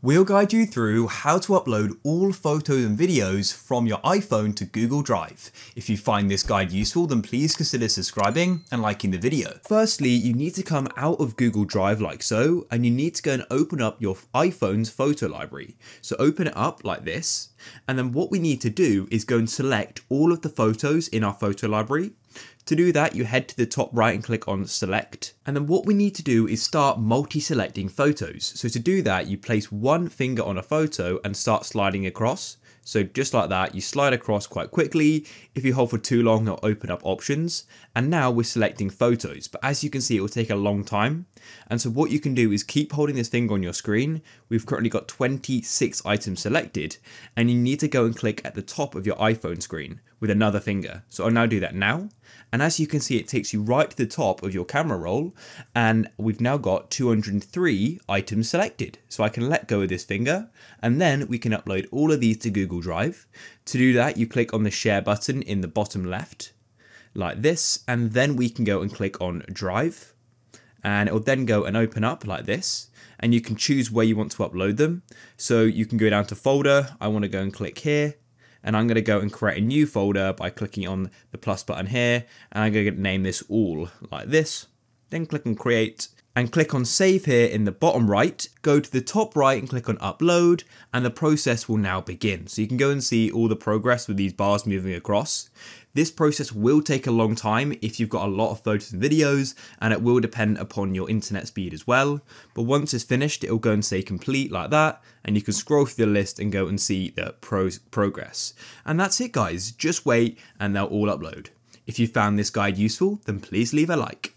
We'll guide you through how to upload all photos and videos from your iPhone to Google Drive. If you find this guide useful, then please consider subscribing and liking the video. Firstly, you need to come out of Google Drive like so, and you need to go and open up your iPhone's photo library. So open it up like this, and then what we need to do is go and select all of the photos in our photo library. To do that, you head to the top right and click on select. And then what we need to do is start multi-selecting photos. So to do that, you place one finger on a photo and start sliding across. So just like that, you slide across quite quickly. If you hold for too long, it'll open up options. And now we're selecting photos, but as you can see, it will take a long time. And so what you can do is keep holding this finger on your screen. We've currently got 26 items selected, and you need to go and click at the top of your iPhone screen with another finger. So I'll now do that now. And as you can see, it takes you right to the top of your camera roll, and we've now got 203 items selected. So I can let go of this finger, and then we can upload all of these to Google Drive. To do that, you click on the share button in the bottom left, like this, and then we can go and click on Drive, and it will then go and open up like this, and you can choose where you want to upload them. So you can go down to folder, I want to go and click here, and I'm going to go and create a new folder by clicking on the plus button here. And I'm going to name this all like this. Then click on create and click on save here in the bottom right, go to the top right and click on upload and the process will now begin. So you can go and see all the progress with these bars moving across. This process will take a long time if you've got a lot of photos and videos and it will depend upon your internet speed as well. But once it's finished, it'll go and say complete like that and you can scroll through the list and go and see the pro progress. And that's it guys, just wait and they'll all upload. If you found this guide useful, then please leave a like.